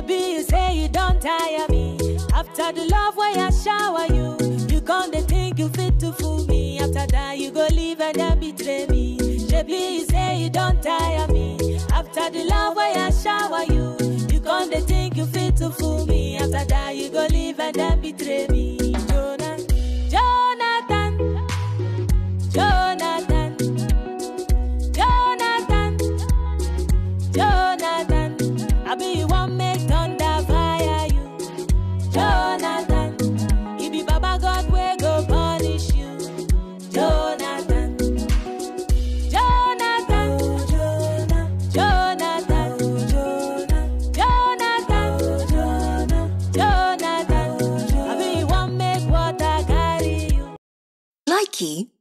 Baby, you say you don't tire me. After the love why I shower you, you gonna think you fit to fool me. After that, you go leave and then betray me. Baby, you say you don't tire me. After the love why I shower you, you gonna think you fit to fool me. After that, you go leave and then betray me. Jonathan.